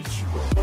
Ichigo.